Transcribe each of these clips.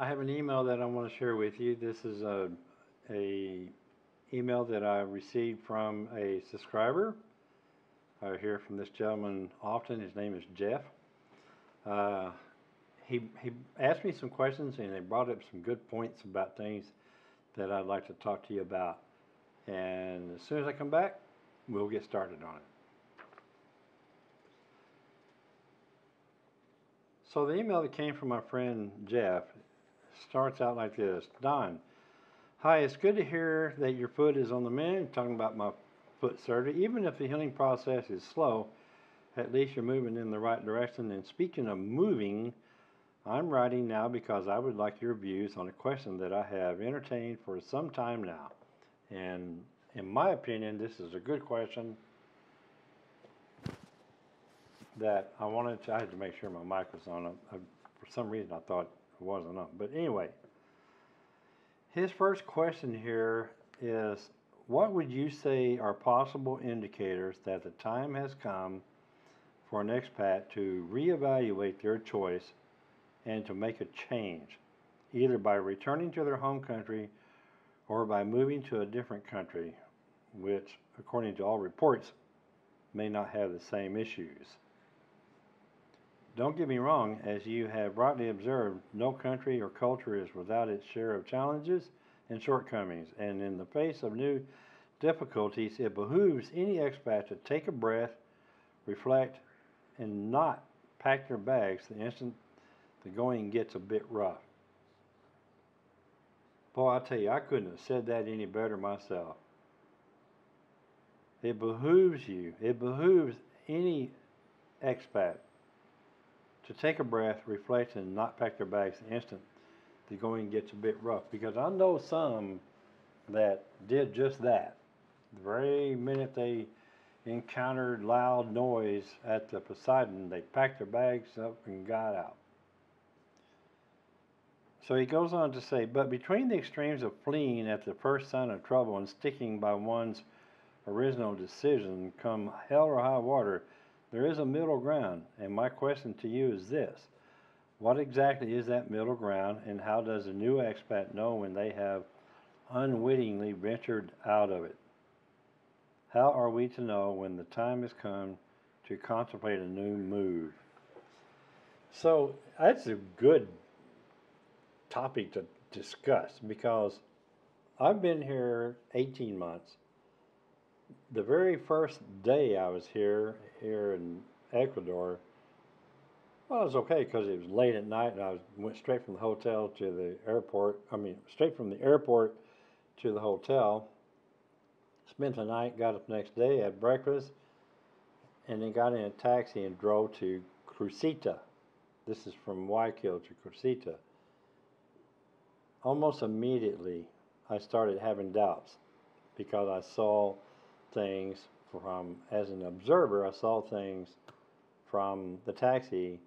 I have an email that I want to share with you. This is a, a email that I received from a subscriber. I hear from this gentleman often. His name is Jeff. Uh, he, he asked me some questions and he brought up some good points about things that I'd like to talk to you about. And as soon as I come back, we'll get started on it. So the email that came from my friend Jeff starts out like this Don, hi, it's good to hear that your foot is on the mend. Talking about my foot surgery. Even if the healing process is slow, at least you're moving in the right direction. And speaking of moving, I'm writing now because I would like your views on a question that I have entertained for some time now. And in my opinion, this is a good question that I wanted to, I had to make sure my mic was on. I, I, for some reason, I thought wasn't on. But anyway, his first question here is What would you say are possible indicators that the time has come for an expat to reevaluate their choice and to make a change, either by returning to their home country or by moving to a different country, which, according to all reports, may not have the same issues? Don't get me wrong, as you have rightly observed, no country or culture is without its share of challenges and shortcomings, and in the face of new difficulties, it behooves any expat to take a breath, reflect, and not pack their bags the instant the going gets a bit rough. Boy, I tell you, I couldn't have said that any better myself. It behooves you, it behooves any expat to take a breath, reflect, and not pack their bags the instant the going gets a bit rough. Because I know some that did just that. The very minute they encountered loud noise at the Poseidon, they packed their bags up and got out. So he goes on to say, but between the extremes of fleeing at the first sign of trouble and sticking by one's original decision, come hell or high water, there is a middle ground, and my question to you is this What exactly is that middle ground, and how does a new expat know when they have unwittingly ventured out of it? How are we to know when the time has come to contemplate a new move? So that's a good topic to discuss because I've been here 18 months the very first day I was here, here in Ecuador, well, it was okay because it was late at night and I was, went straight from the hotel to the airport. I mean, straight from the airport to the hotel. Spent the night, got up the next day, had breakfast, and then got in a taxi and drove to Crucita. This is from Guayaquil to Crucita. Almost immediately, I started having doubts because I saw things from, as an observer, I saw things from the taxi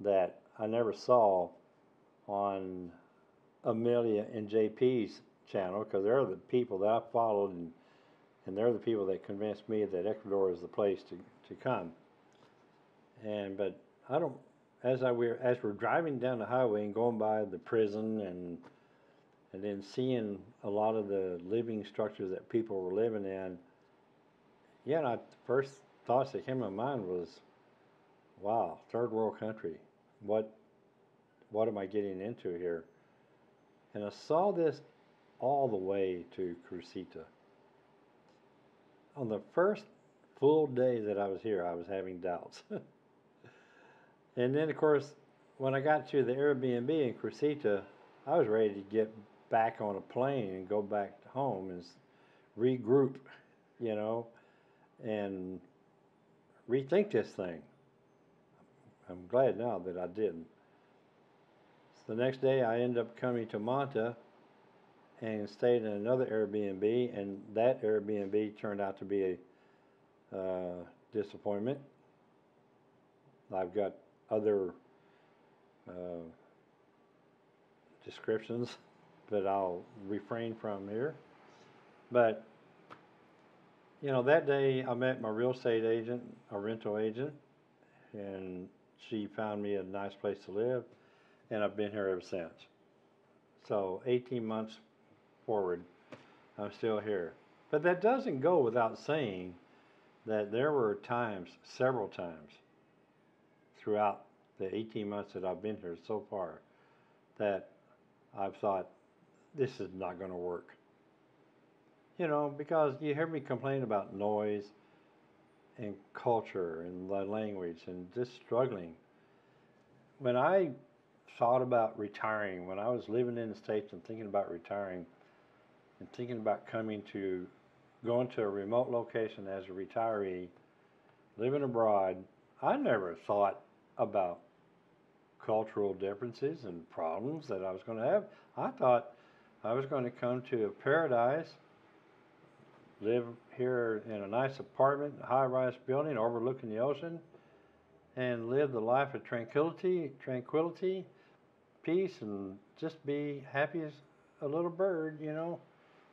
that I never saw on Amelia and JP's channel because they're the people that I followed and, and they're the people that convinced me that Ecuador is the place to, to come. And but I don't as I were as we're driving down the highway and going by the prison and and then seeing a lot of the living structures that people were living in I, the first thoughts that came to mind was, wow, third world country. What, what am I getting into here? And I saw this all the way to Crucita. On the first full day that I was here, I was having doubts. and then, of course, when I got to the Airbnb in Crucita, I was ready to get back on a plane and go back home and regroup, you know and rethink this thing. I'm glad now that I didn't. So the next day I ended up coming to Manta and stayed in another Airbnb, and that Airbnb turned out to be a uh, disappointment. I've got other uh, descriptions that I'll refrain from here. But you know, that day I met my real estate agent, a rental agent, and she found me a nice place to live, and I've been here ever since. So 18 months forward, I'm still here. But that doesn't go without saying that there were times, several times, throughout the 18 months that I've been here so far, that I've thought, this is not going to work. You know, because you hear me complain about noise and culture and the language and just struggling. When I thought about retiring, when I was living in the States and thinking about retiring and thinking about coming to going to a remote location as a retiree, living abroad, I never thought about cultural differences and problems that I was going to have. I thought I was going to come to a paradise, live here in a nice apartment, high rise building overlooking the ocean, and live the life of tranquility, tranquility, peace, and just be happy as a little bird, you know,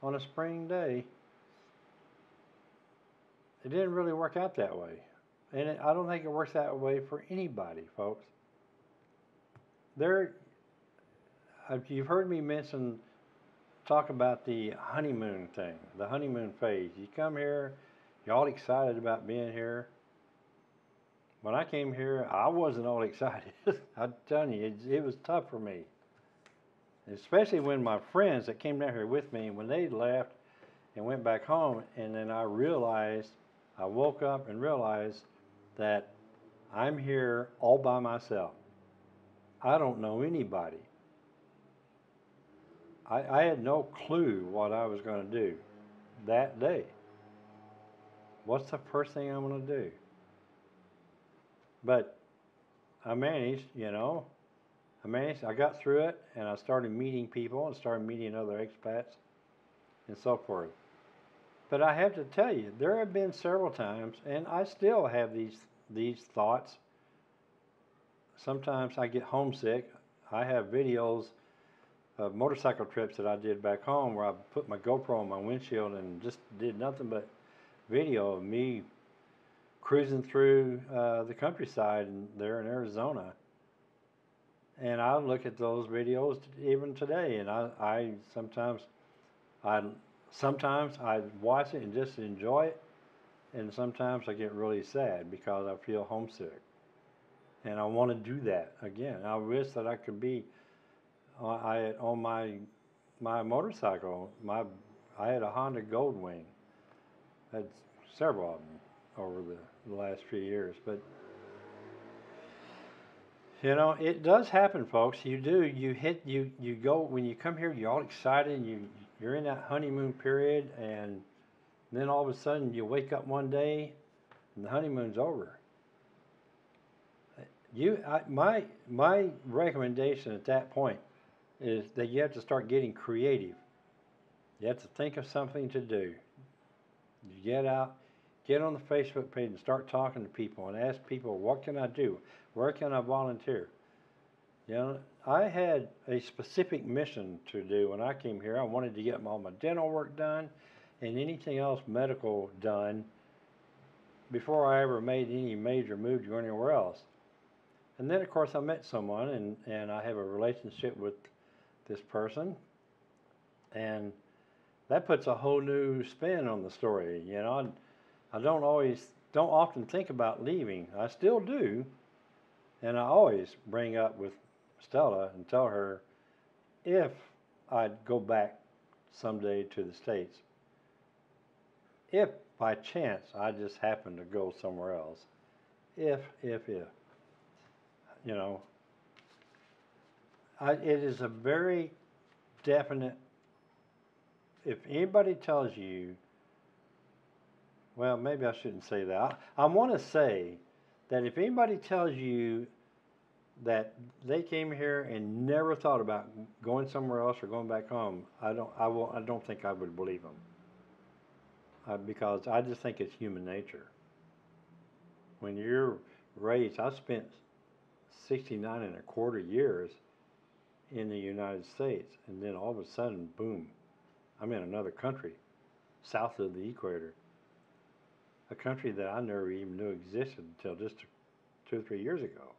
on a spring day. It didn't really work out that way. And it, I don't think it works that way for anybody, folks. There, uh, you've heard me mention, talk about the honeymoon thing, the honeymoon phase. You come here, you're all excited about being here. When I came here, I wasn't all excited. I'm telling you, it, it was tough for me. Especially when my friends that came down here with me, when they left and went back home, and then I realized, I woke up and realized that I'm here all by myself. I don't know anybody. I, I had no clue what I was going to do that day. What's the first thing I'm going to do? But I managed, you know. I managed, I got through it, and I started meeting people and started meeting other expats and so forth. But I have to tell you, there have been several times, and I still have these these thoughts. Sometimes I get homesick. I have videos of motorcycle trips that I did back home where I put my GoPro on my windshield and just did nothing but video of me cruising through uh, the countryside and there in Arizona. And I look at those videos even today, and I, I sometimes, I sometimes I watch it and just enjoy it, and sometimes I get really sad because I feel homesick, and I want to do that again. I wish that I could be, I on my my motorcycle. My I had a Honda Goldwing. I had several of them over the the last few years. But you know, it does happen, folks. You do. You hit. You you go when you come here. You're all excited. And you you're in that honeymoon period, and then all of a sudden you wake up one day, and the honeymoon's over. You, I, my my recommendation at that point is that you have to start getting creative. You have to think of something to do. You get out, get on the Facebook page and start talking to people and ask people, what can I do? Where can I volunteer? You know, I had a specific mission to do when I came here. I wanted to get all my dental work done and anything else medical done before I ever made any major move to anywhere else. And then, of course, I met someone and, and I have a relationship with this person. And that puts a whole new spin on the story, you know. I don't always, don't often think about leaving. I still do. And I always bring up with Stella and tell her if I'd go back someday to the States, if by chance I just happen to go somewhere else, if, if, if, you know, I, it is a very definite, if anybody tells you well, maybe I shouldn't say that. I, I want to say that if anybody tells you that they came here and never thought about going somewhere else or going back home, I don't. I will. I don't think I would believe them. Because I just think it's human nature. When you're raised, I spent 69 and a quarter years in the United States, and then all of a sudden, boom, I'm in another country, south of the equator a country that I never even knew existed until just two or three years ago.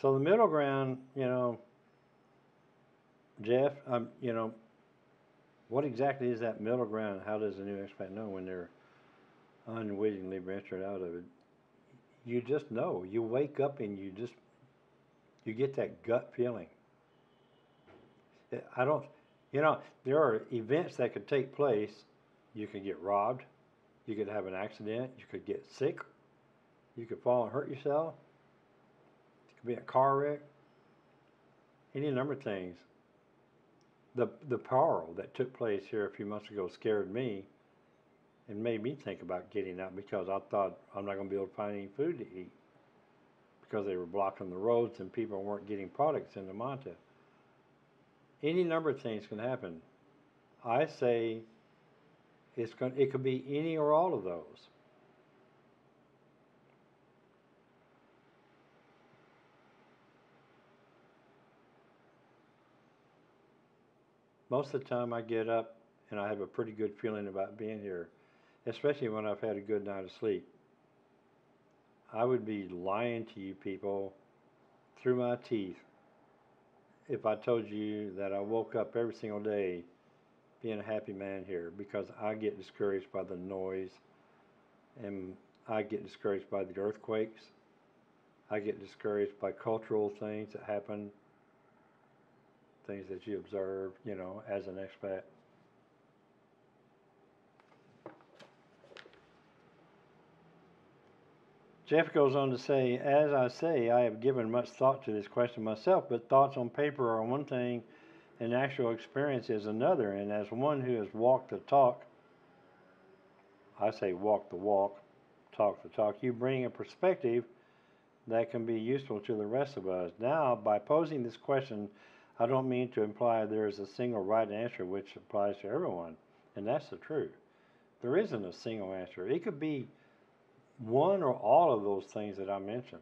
So the middle ground, you know, Jeff, um, you know, what exactly is that middle ground? How does a new expat know when they're unwittingly ventured out of it? You just know. You wake up and you just you get that gut feeling. Eh, I don't, you know, there are events that could take place. You could get robbed. You could have an accident. You could get sick. You could fall and hurt yourself. It could be a car wreck. Any number of things. The the paro that took place here a few months ago scared me and made me think about getting out because I thought I'm not going to be able to find any food to eat because they were blocking the roads and people weren't getting products into Manta. Any number of things can happen. I say it's going it could be any or all of those. Most of the time I get up and I have a pretty good feeling about being here, especially when I've had a good night of sleep. I would be lying to you people through my teeth if I told you that I woke up every single day being a happy man here because I get discouraged by the noise and I get discouraged by the earthquakes. I get discouraged by cultural things that happen, things that you observe, you know, as an expat. Jeff goes on to say, as I say, I have given much thought to this question myself, but thoughts on paper are one thing and actual experience is another. And as one who has walked the talk, I say walk the walk, talk the talk, you bring a perspective that can be useful to the rest of us. Now, by posing this question, I don't mean to imply there is a single right answer which applies to everyone, and that's the truth. There isn't a single answer. It could be one or all of those things that I mentioned.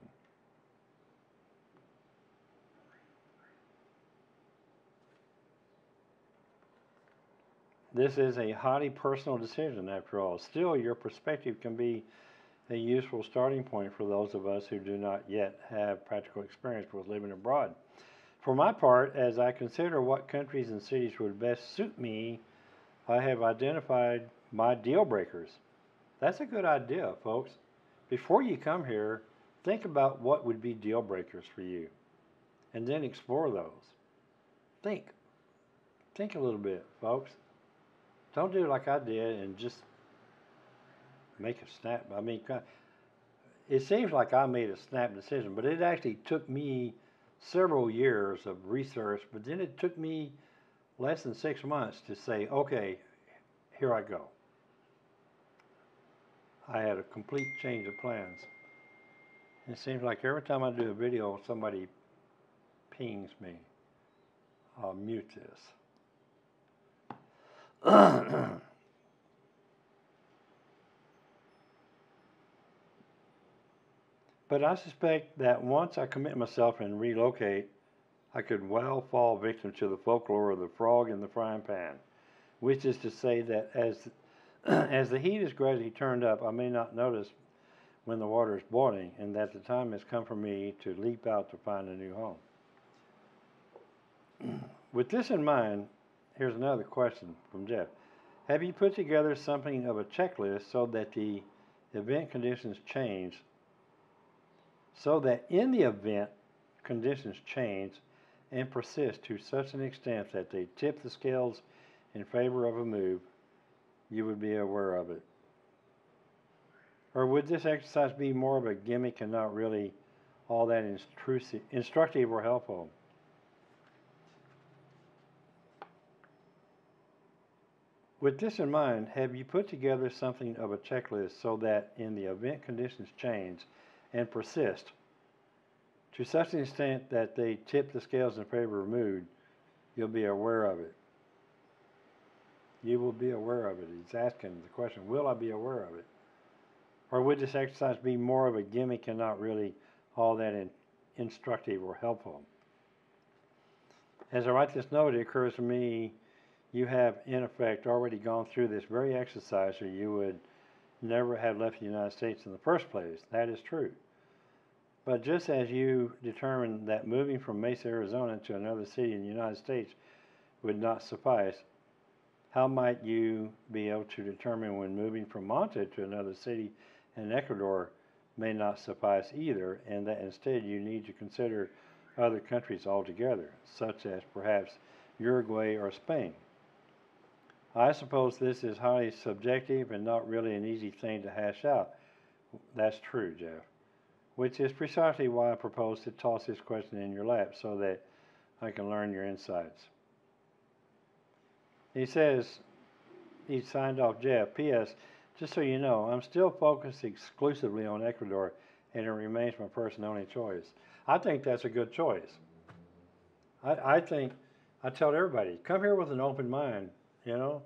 This is a highly personal decision, after all. Still, your perspective can be a useful starting point for those of us who do not yet have practical experience with living abroad. For my part, as I consider what countries and cities would best suit me, I have identified my deal breakers. That's a good idea, folks before you come here, think about what would be deal breakers for you and then explore those. Think. Think a little bit, folks. Don't do like I did and just make a snap. I mean, it seems like I made a snap decision, but it actually took me several years of research, but then it took me less than six months to say, okay, here I go. I had a complete change of plans. It seems like every time I do a video, somebody pings me. I'll mute this. but I suspect that once I commit myself and relocate, I could well fall victim to the folklore of the frog in the frying pan, which is to say that as as the heat is gradually turned up, I may not notice when the water is boiling and that the time has come for me to leap out to find a new home. With this in mind, here's another question from Jeff. Have you put together something of a checklist so that the event conditions change, so that in the event conditions change and persist to such an extent that they tip the scales in favor of a move, you would be aware of it? Or would this exercise be more of a gimmick and not really all that instructive or helpful? With this in mind, have you put together something of a checklist so that in the event conditions change and persist to such an extent that they tip the scales in favor of mood, you'll be aware of it? You will be aware of it. He's asking the question, will I be aware of it? Or would this exercise be more of a gimmick and not really all that in, instructive or helpful? As I write this note, it occurs to me you have, in effect, already gone through this very exercise or you would never have left the United States in the first place. That is true. But just as you determined that moving from Mesa, Arizona to another city in the United States would not suffice, how might you be able to determine when moving from Manta to another city in Ecuador may not suffice either, and that instead you need to consider other countries altogether, such as perhaps Uruguay or Spain? I suppose this is highly subjective and not really an easy thing to hash out. That's true, Jeff. Which is precisely why I propose to toss this question in your lap so that I can learn your insights. He says, he signed off Jeff. P.S. Just so you know, I'm still focused exclusively on Ecuador and it remains my first only choice. I think that's a good choice. I, I think, I tell everybody, come here with an open mind, you know.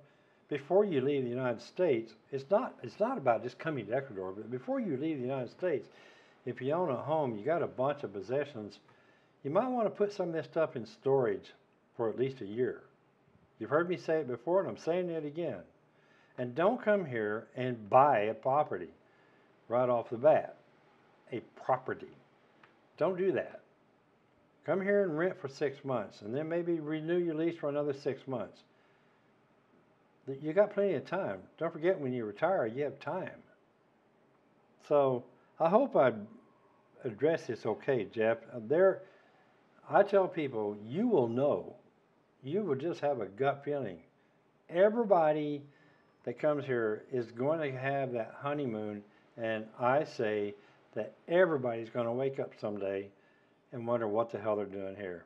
Before you leave the United States, it's not, it's not about just coming to Ecuador, but before you leave the United States, if you own a home, you got a bunch of possessions, you might want to put some of this stuff in storage for at least a year. You've heard me say it before, and I'm saying it again. And don't come here and buy a property right off the bat. A property. Don't do that. Come here and rent for six months, and then maybe renew your lease for another six months. You got plenty of time. Don't forget when you retire, you have time. So I hope I address this okay, Jeff. There, I tell people, you will know. You will just have a gut feeling. Everybody that comes here is going to have that honeymoon, and I say that everybody's going to wake up someday and wonder what the hell they're doing here,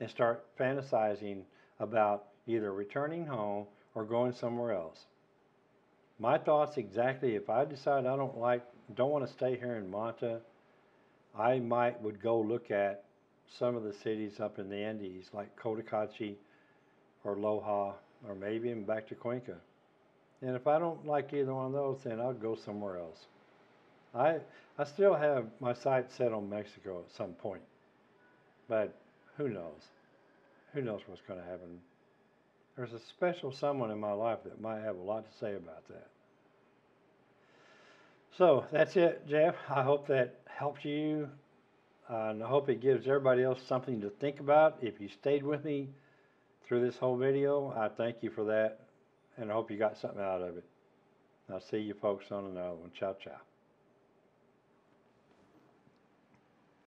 and start fantasizing about either returning home or going somewhere else. My thoughts exactly. If I decide I don't like, don't want to stay here in Manta, I might would go look at some of the cities up in the Andes, like Cotacachi or Loja, or maybe even back to Cuenca. And if I don't like either one of those, then I'll go somewhere else. I I still have my sights set on Mexico at some point, but who knows? Who knows what's going to happen? There's a special someone in my life that might have a lot to say about that. So that's it, Jeff. I hope that helped you, uh, and I hope it gives everybody else something to think about. If you stayed with me through this whole video, I thank you for that, and I hope you got something out of it. I'll see you folks on another one. Ciao, ciao.